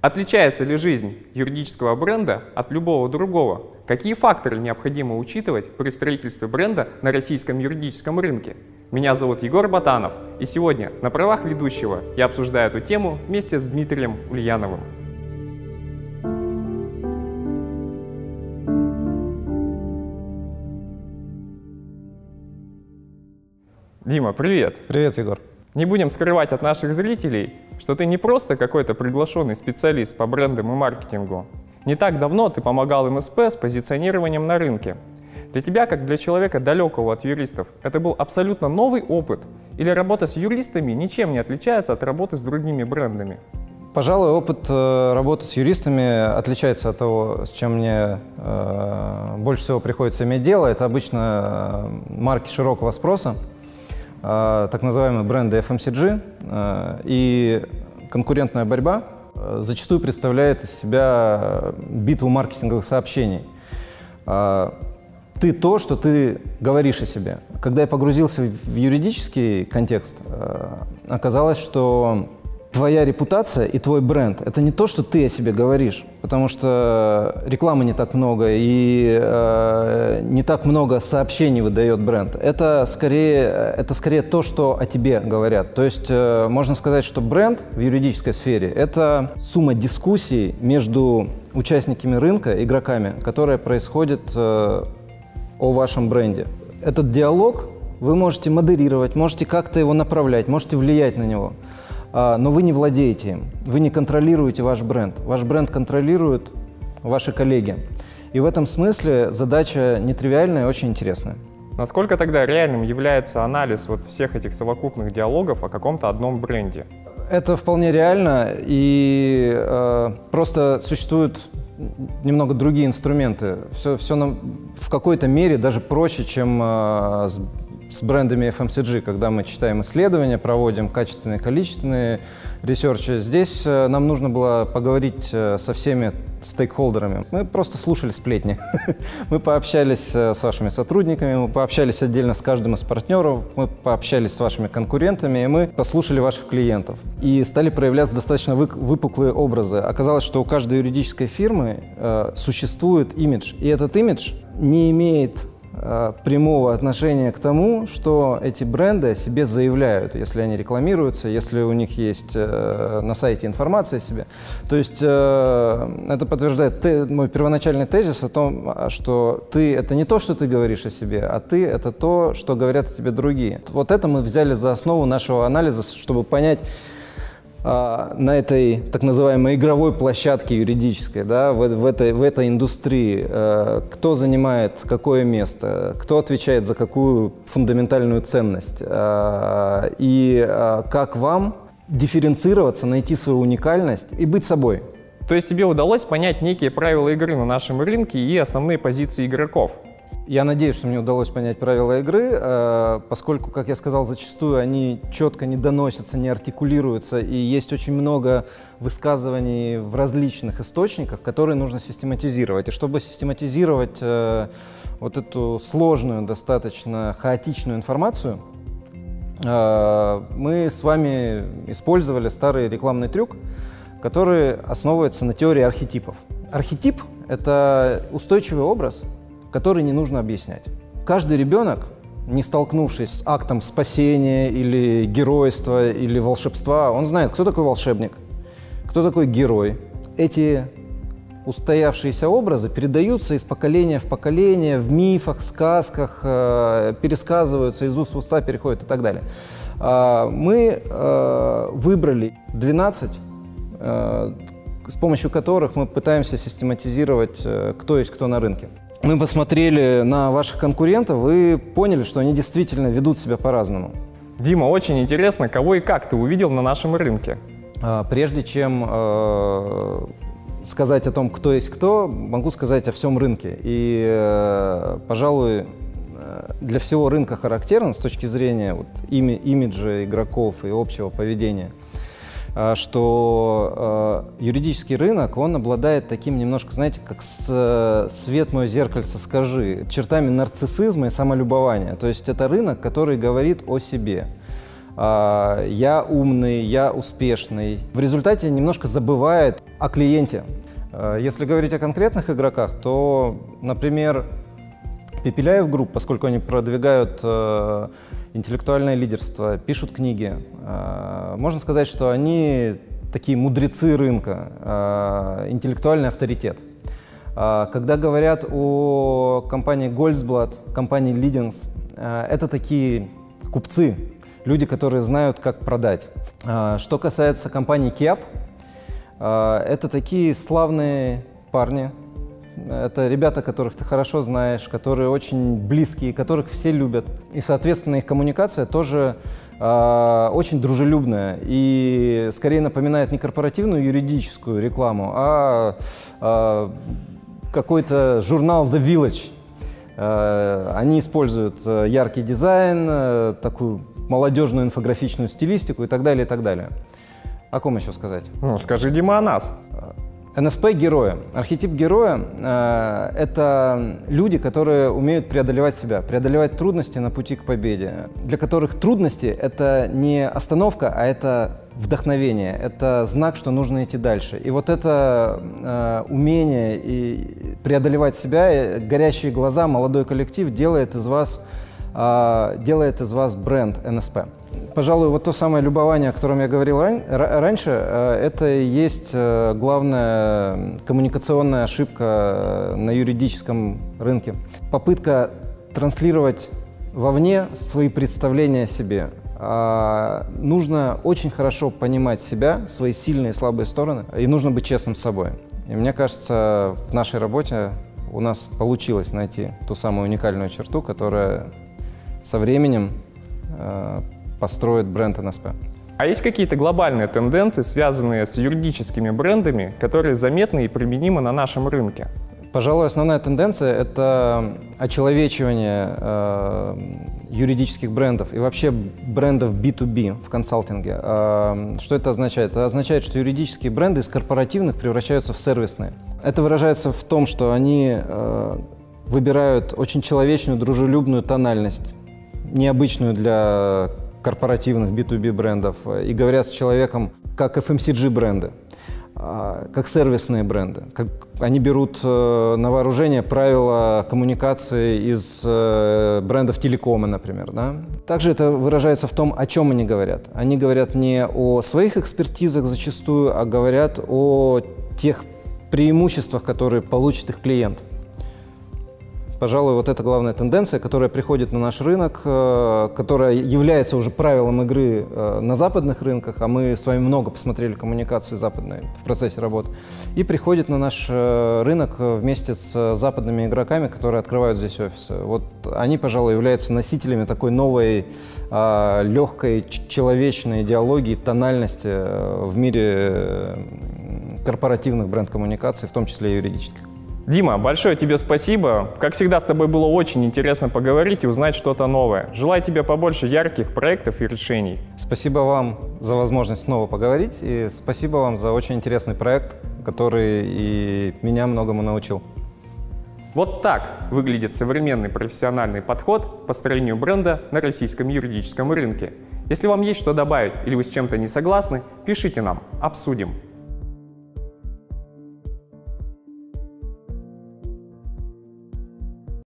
Отличается ли жизнь юридического бренда от любого другого? Какие факторы необходимо учитывать при строительстве бренда на российском юридическом рынке? Меня зовут Егор Батанов, и сегодня на правах ведущего я обсуждаю эту тему вместе с Дмитрием Ульяновым. Дима, привет! Привет, Егор. Не будем скрывать от наших зрителей, что ты не просто какой-то приглашенный специалист по брендам и маркетингу. Не так давно ты помогал МСП с позиционированием на рынке. Для тебя, как для человека далекого от юристов, это был абсолютно новый опыт? Или работа с юристами ничем не отличается от работы с другими брендами? Пожалуй, опыт э, работы с юристами отличается от того, с чем мне э, больше всего приходится иметь дело. Это обычно э, марки широкого спроса. А, так называемые бренды FMCG, а, и конкурентная борьба а, зачастую представляет из себя битву маркетинговых сообщений. Ты то, что ты говоришь о себе. Когда я погрузился в юридический контекст, оказалось, что твоя репутация и твой бренд – это не то, что ты о себе говоришь, потому что рекламы не так много и э, не так много сообщений выдает бренд. Это скорее, это скорее то, что о тебе говорят. То есть э, можно сказать, что бренд в юридической сфере – это сумма дискуссий между участниками рынка, игроками, которая происходит э, о вашем бренде. Этот диалог вы можете модерировать, можете как-то его направлять, можете влиять на него. А, но вы не владеете им, вы не контролируете ваш бренд. Ваш бренд контролируют ваши коллеги. И в этом смысле задача нетривиальная и очень интересная. Насколько тогда реальным является анализ вот всех этих совокупных диалогов о каком-то одном бренде? Это вполне реально, и э, просто существуют немного другие инструменты. Все, все на, в какой-то мере даже проще, чем э, с с брендами FMCG, когда мы читаем исследования, проводим качественные, количественные ресерчи. Здесь э, нам нужно было поговорить э, со всеми стейкхолдерами. Мы просто слушали сплетни. мы пообщались э, с вашими сотрудниками, мы пообщались отдельно с каждым из партнеров, мы пообщались с вашими конкурентами, и мы послушали ваших клиентов. И стали проявляться достаточно выпуклые образы. Оказалось, что у каждой юридической фирмы существует имидж, и этот имидж не имеет прямого отношения к тому, что эти бренды себе заявляют, если они рекламируются, если у них есть э, на сайте информация о себе. То есть э, это подтверждает мой первоначальный тезис о том, что ты — это не то, что ты говоришь о себе, а ты — это то, что говорят о тебе другие. Вот это мы взяли за основу нашего анализа, чтобы понять, на этой так называемой игровой площадке юридической, да, в, в, этой, в этой индустрии, э, кто занимает какое место, кто отвечает за какую фундаментальную ценность, э, и э, как вам дифференцироваться, найти свою уникальность и быть собой. То есть тебе удалось понять некие правила игры на нашем рынке и основные позиции игроков? Я надеюсь, что мне удалось понять правила игры, э, поскольку, как я сказал, зачастую они четко не доносятся, не артикулируются, и есть очень много высказываний в различных источниках, которые нужно систематизировать. И чтобы систематизировать э, вот эту сложную, достаточно хаотичную информацию, э, мы с вами использовали старый рекламный трюк, который основывается на теории архетипов. Архетип — это устойчивый образ, который не нужно объяснять. Каждый ребенок, не столкнувшись с актом спасения или геройства или волшебства, он знает, кто такой волшебник, кто такой герой. Эти устоявшиеся образы передаются из поколения в поколение, в мифах, сказках, э, пересказываются, из уст в уста переходят и так далее. Э, мы э, выбрали 12, э, с помощью которых мы пытаемся систематизировать, кто есть кто на рынке мы посмотрели на ваших конкурентов и поняли, что они действительно ведут себя по-разному. Дима, очень интересно, кого и как ты увидел на нашем рынке? А, прежде чем э, сказать о том, кто есть кто, могу сказать о всем рынке. И, э, пожалуй, э, для всего рынка характерно с точки зрения вот, ими, имиджа игроков и общего поведения – что э, юридический рынок, он обладает таким немножко, знаете, как свет мое зеркальце скажи, чертами нарциссизма и самолюбования. То есть это рынок, который говорит о себе. а, я умный, я успешный. В результате немножко забывает о клиенте. А, если говорить о конкретных игроках, то, например, Pepeliaev Group, поскольку они продвигают э, интеллектуальное лидерство, пишут книги, э, можно сказать, что они такие мудрецы рынка, э, интеллектуальный авторитет. Э, когда говорят о компании Goltsblat, компании Lidings, э, это такие купцы, люди, которые знают, как продать. Э, что касается компании Kiap, э, это такие славные парни, это ребята, которых ты хорошо знаешь, которые очень близкие, которых все любят. И, соответственно, их коммуникация тоже э, очень дружелюбная и скорее напоминает не корпоративную юридическую рекламу, а э, какой-то журнал The Village. Э, они используют яркий дизайн, такую молодежную инфографичную стилистику и так далее, и так далее. О ком еще сказать? Ну, скажи, Дима, о нас. НСП героя. Архетип героя э, это люди, которые умеют преодолевать себя, преодолевать трудности на пути к победе, для которых трудности это не остановка, а это вдохновение, это знак, что нужно идти дальше. И вот это э, умение и преодолевать себя, э, горящие глаза, молодой коллектив делает из вас э, делает из вас бренд НСП. Пожалуй, вот то самое любование, о котором я говорил ран раньше, э, это и есть э, главная коммуникационная ошибка э, на юридическом рынке. Попытка транслировать вовне свои представления о себе. А нужно очень хорошо понимать себя, свои сильные и слабые стороны, и нужно быть честным с собой. И мне кажется, в нашей работе у нас получилось найти ту самую уникальную черту, которая со временем построит бренд НСП. А есть какие-то глобальные тенденции, связанные с юридическими брендами, которые заметны и применимы на нашем рынке? Пожалуй, основная тенденция – это очеловечивание э, юридических брендов и вообще брендов B2B в консалтинге. Э, что это означает? Это означает, что юридические бренды из корпоративных превращаются в сервисные. Это выражается в том, что они э, выбирают очень человечную, дружелюбную тональность, необычную для корпоративных B2B брендов и говорят с человеком как FMCG бренды, а, как сервисные бренды. Как они берут э, на вооружение правила коммуникации из э, брендов телекома, например. Да? Также это выражается в том, о чем они говорят. Они говорят не о своих экспертизах зачастую, а говорят о тех преимуществах, которые получит их клиент. Пожалуй, вот это главная тенденция, которая приходит на наш рынок, э, которая является уже правилом игры э, на западных рынках, а мы с вами много посмотрели коммуникации западные в процессе работы, и приходит на наш э, рынок вместе с западными игроками, которые открывают здесь офисы. Вот они, пожалуй, являются носителями такой новой легкой человечной идеологии, тональности в мире корпоративных бренд-коммуникаций, в том числе и юридических. Дима, большое тебе спасибо. Как всегда, с тобой было очень интересно поговорить и узнать что-то новое. Желаю тебе побольше ярких проектов и решений. Спасибо вам за возможность снова поговорить и спасибо вам за очень интересный проект, который и меня многому научил. Вот так выглядит современный профессиональный подход к построению бренда на российском юридическом рынке. Если вам есть что добавить или вы с чем-то не согласны, пишите нам, обсудим.